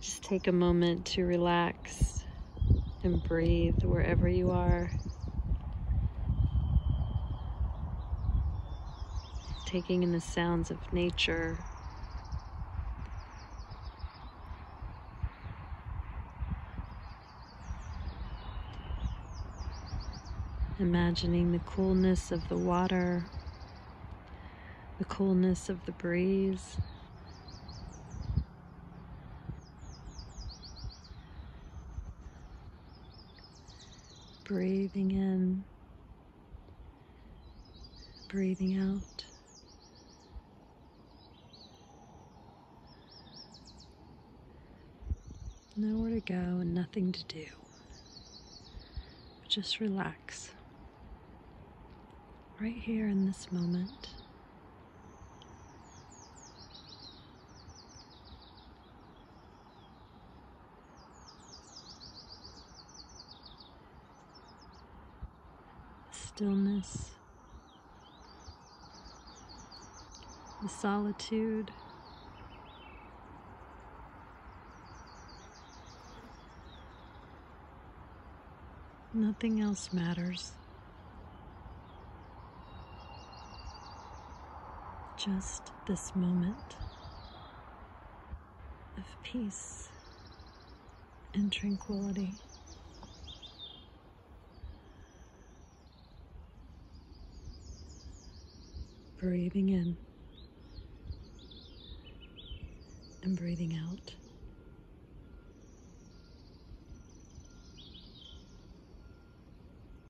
Just take a moment to relax and breathe wherever you are. Taking in the sounds of nature. Imagining the coolness of the water, the coolness of the breeze. Breathing in, breathing out. Nowhere to go and nothing to do. Just relax right here in this moment. Stillness, the solitude. Nothing else matters. Just this moment of peace and tranquility. Breathing in and breathing out.